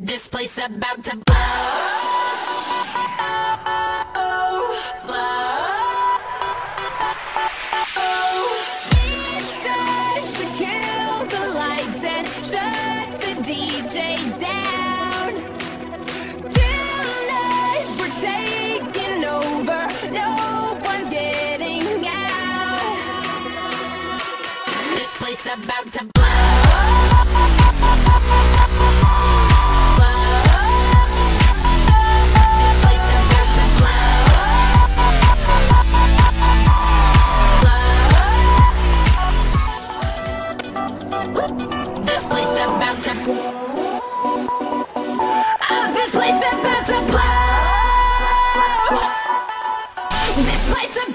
This place about to blow. Blow It's time to kill This place about to Oh, this place about to blow. This place about